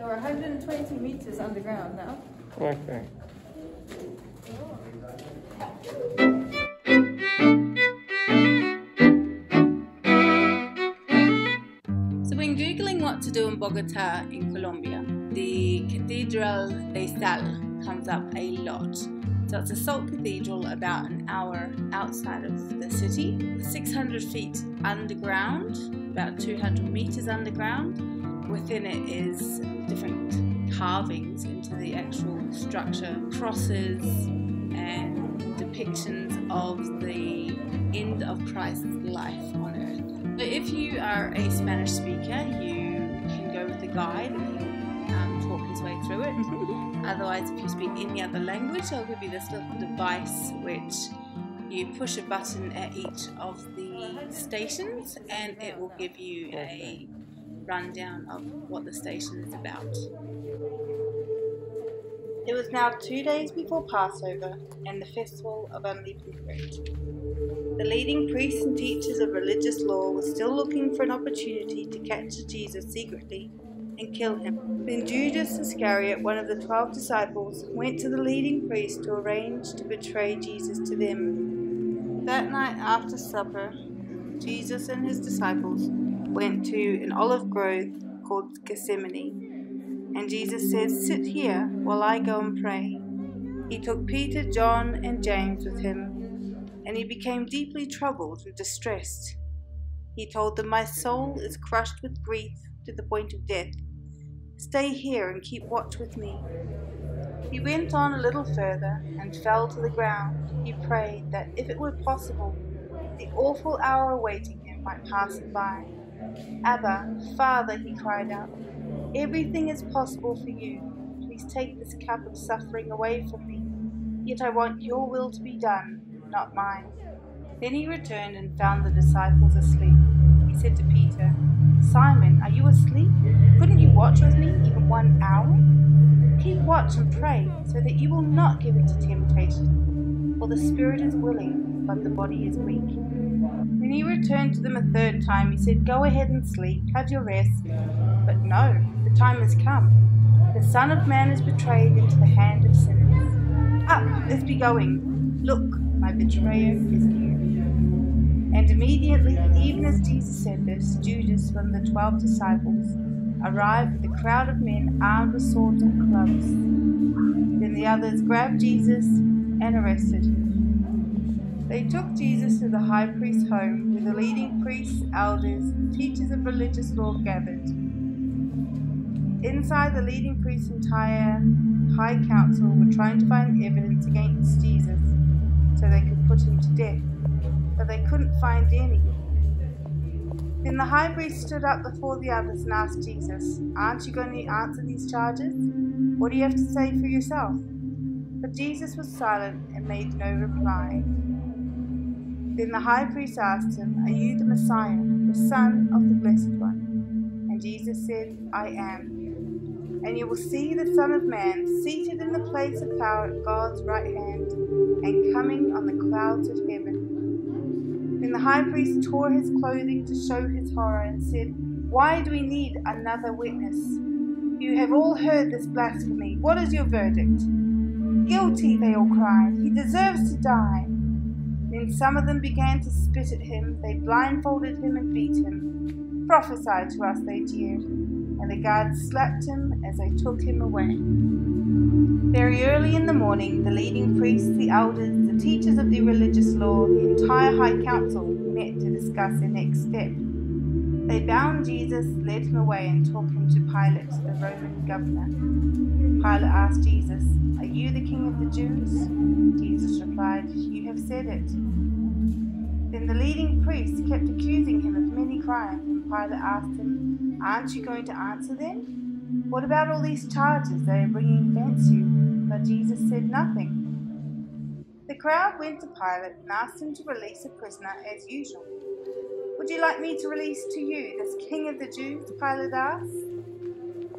So we're 120 meters underground now. Okay. So when Googling what to do in Bogota in Colombia, the Cathedral de Sal comes up a lot. So it's a salt cathedral about an hour outside of the city, 600 feet underground, about 200 meters underground. Within it is different carvings into the actual structure, crosses and depictions of the end of Christ's life on earth. So if you are a Spanish speaker, you can go with the guide and he'll um, talk his way through it. Otherwise, if you speak any other language, I'll give you this little device which you push a button at each of the stations and it will give you a rundown of what the station is about. It was now two days before Passover and the festival of unleavened bread. The leading priests and teachers of religious law were still looking for an opportunity to capture Jesus secretly and kill him. Then Judas Iscariot, one of the twelve disciples, went to the leading priests to arrange to betray Jesus to them. That night after supper, Jesus and his disciples went to an olive grove called Gethsemane. And Jesus said, Sit here while I go and pray. He took Peter, John, and James with him, and he became deeply troubled and distressed. He told them, My soul is crushed with grief to the point of death. Stay here and keep watch with me. He went on a little further and fell to the ground. He prayed that if it were possible, the awful hour awaiting him might pass by. Abba, Father, he cried out, everything is possible for you. Please take this cup of suffering away from me. Yet I want your will to be done, not mine. Then he returned and found the disciples asleep. He said to Peter, Simon, are you asleep? Couldn't you watch with me even one hour? Keep watch and pray, so that you will not give into temptation. For the spirit is willing, but the body is weak. When he returned to them a third time, he said, Go ahead and sleep, have your rest. But no, the time has come. The Son of Man is betrayed into the hand of sinners. Up, let's be going. Look, my betrayer is near. And immediately, even as Jesus said this, Judas, one of the twelve disciples, arrived with a crowd of men armed with swords and clubs. Then the others grabbed Jesus and arrested him. They took Jesus to the high priest's home, where the leading priests, elders, and teachers of religious law gathered. Inside, the leading priest's entire high council were trying to find evidence against Jesus so they could put him to death but they couldn't find any. Then the high priest stood up before the others and asked Jesus, Aren't you going to answer these charges? What do you have to say for yourself? But Jesus was silent and made no reply. Then the high priest asked him, Are you the Messiah, the Son of the Blessed One? And Jesus said, I am. And you will see the Son of Man seated in the place of power at God's right hand and coming on the clouds of heaven. Then the high priest tore his clothing to show his horror and said, Why do we need another witness? You have all heard this blasphemy. What is your verdict? Guilty, they all cried. He deserves to die. Then some of them began to spit at him. They blindfolded him and beat him. Prophesy to us, they jeered. And the guards slapped him as they took him away. Very early in the morning, the leading priests, the elders, the teachers of the religious law, the entire high council met to discuss the next step. They bound Jesus, led him away, and took him to Pilate, the Roman governor. Pilate asked Jesus, Are you the king of the Jews? Jesus replied, You have said it. Then the leading priests kept accusing him of many crimes, and Pilate asked him, Aren't you going to answer them? What about all these charges they are bringing against you? But Jesus said nothing. The crowd went to Pilate and asked him to release a prisoner as usual. Would you like me to release to you this king of the Jews? Pilate asked.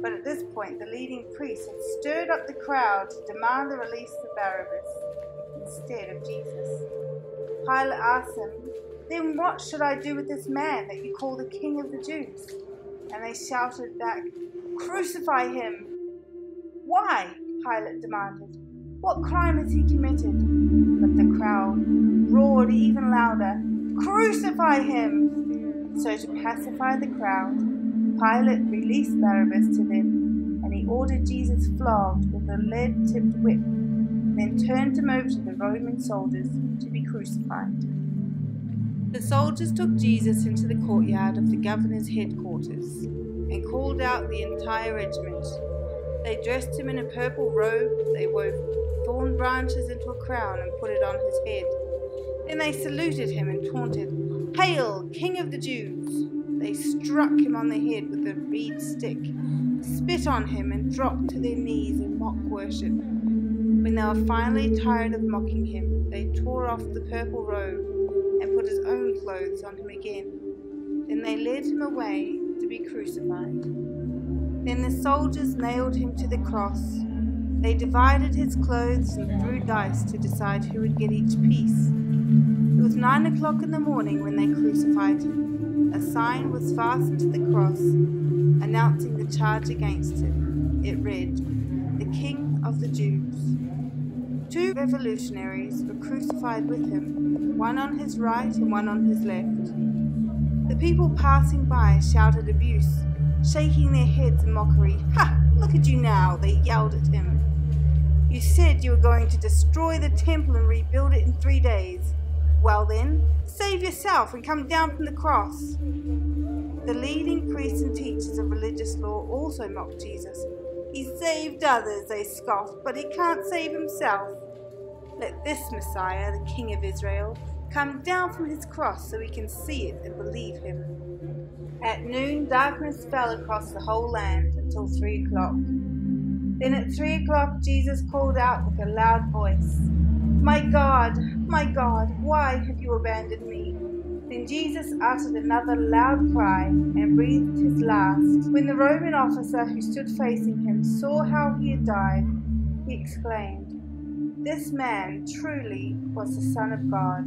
But at this point, the leading priests had stirred up the crowd to demand the release of Barabbas instead of Jesus. Pilate asked him, Then what should I do with this man that you call the king of the Jews? and they shouted back, Crucify him! Why? Pilate demanded. What crime has he committed? But the crowd roared even louder, Crucify him! So to pacify the crowd, Pilate released Barabbas to them, and he ordered Jesus flogged with a lead tipped whip, then turned him over to the Roman soldiers to be crucified. The soldiers took Jesus into the courtyard of the governor's headquarters and called out the entire regiment. They dressed him in a purple robe, they wove thorn branches into a crown and put it on his head. Then they saluted him and taunted, Hail, King of the Jews! They struck him on the head with a reed stick, spit on him, and dropped to their knees in mock worship. When they were finally tired of mocking him, they tore off the purple robe and put his own clothes on him again. Then they led him away to be crucified. Then the soldiers nailed him to the cross. They divided his clothes and threw dice to decide who would get each piece. It was nine o'clock in the morning when they crucified him a sign was fastened to the cross announcing the charge against him. It read, The King of the Jews. Two revolutionaries were crucified with him, one on his right and one on his left. The people passing by shouted abuse, shaking their heads in mockery. Ha! Look at you now, they yelled at him. You said you were going to destroy the temple and rebuild it in three days. Well then, save yourself and come down from the cross. The leading priests and teachers of religious law also mocked Jesus. He saved others, they scoffed, but he can't save himself. Let this Messiah, the King of Israel, come down from his cross so we can see it and believe him. At noon, darkness fell across the whole land until three o'clock. Then at three o'clock, Jesus called out with a loud voice, My God, my God, why have you abandoned me? Then Jesus uttered another loud cry and breathed his last. When the Roman officer who stood facing him saw how he had died, he exclaimed, This man truly was the Son of God.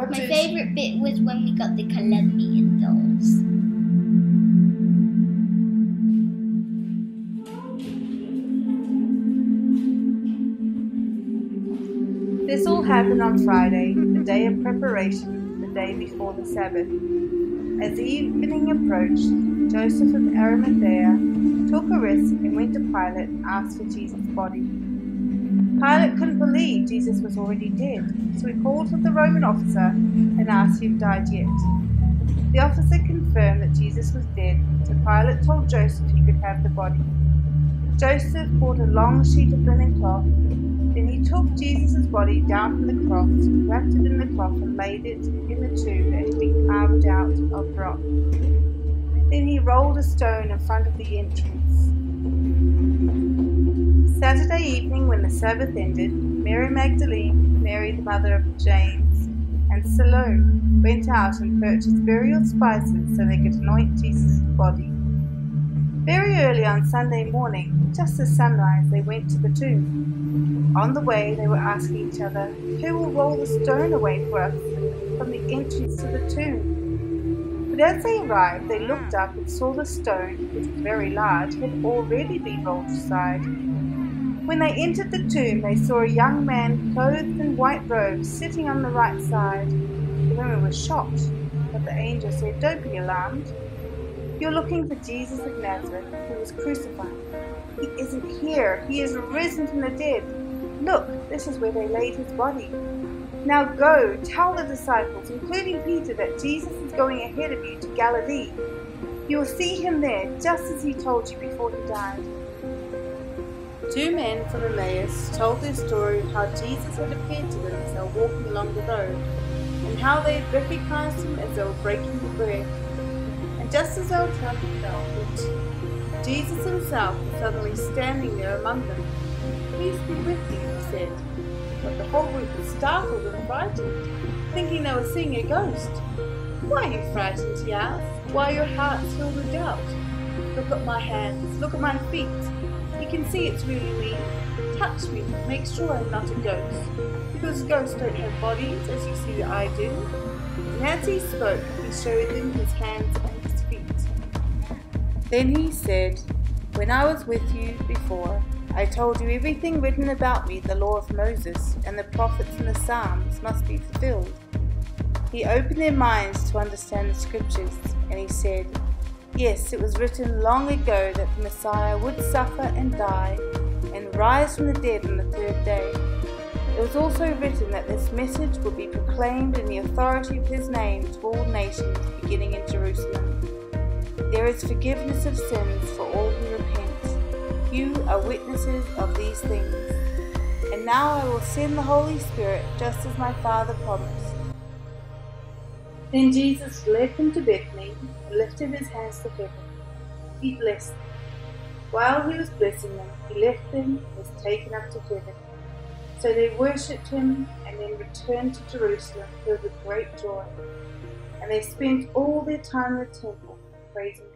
What my favorite bit was when we got the Colombian dolls. This all happened on Friday, the day of preparation, the day before the Sabbath. As the evening approached, Joseph of Arimathea took a risk and went to Pilate and asked for Jesus' body. Pilate couldn't believe Jesus was already dead, so he called for the Roman officer and asked if he died yet. The officer confirmed that Jesus was dead, so Pilate told Joseph he could have the body. Joseph bought a long sheet of linen cloth then he took Jesus' body down from the cross, wrapped it in the cloth, and laid it in the tomb that had been carved out of rock. Then he rolled a stone in front of the entrance. Saturday evening, when the Sabbath ended, Mary Magdalene, Mary the mother of James, and Salome went out and purchased burial spices so they could anoint Jesus' body. Very early on Sunday morning, just as sunrise, they went to the tomb. On the way, they were asking each other, Who will roll the stone away for us from the entrance to the tomb? But as they arrived, they looked up and saw the stone, which was very large, had already been rolled aside. When they entered the tomb, they saw a young man clothed in white robes sitting on the right side. The women were shocked. but the angel said, Don't be alarmed. You're looking for Jesus of Nazareth, who was crucified. He isn't here. He is risen from the dead. Look, this is where they laid his body. Now go, tell the disciples, including Peter, that Jesus is going ahead of you to Galilee. You will see him there, just as he told you before he died. Two men from Emmaus told their story of how Jesus had appeared to them as they were walking along the road, and how they had recognized him as they were breaking the bread. And just as they were traveling downward, Jesus himself was suddenly standing there among them. Peace be with you, he said. But the whole group was startled and frightened, thinking they were seeing a ghost. Why are you frightened? he asked. Why are your hearts filled with doubt? Look at my hands, look at my feet can see it's really me. Touch me, make sure I'm not a ghost. Because ghosts don't have bodies, as you see that I do. And as he spoke, he showed them his hands and his feet. Then he said, When I was with you before, I told you everything written about me, the law of Moses, and the prophets and the Psalms must be fulfilled. He opened their minds to understand the scriptures, and he said, Yes, it was written long ago that the Messiah would suffer and die and rise from the dead on the third day. It was also written that this message would be proclaimed in the authority of his name to all nations, beginning in Jerusalem. There is forgiveness of sins for all who repent. You are witnesses of these things. And now I will send the Holy Spirit just as my Father promised. Then Jesus led them to Bethany and lifted his hands to heaven. He blessed them. While he was blessing them, he left them and was taken up to heaven. So they worshipped him and then returned to Jerusalem filled with great joy. And they spent all their time in the temple praising.